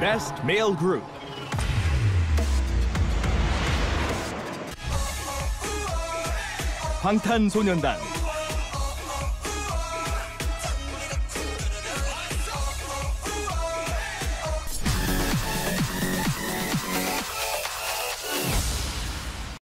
Best Male Group. 방탄소년단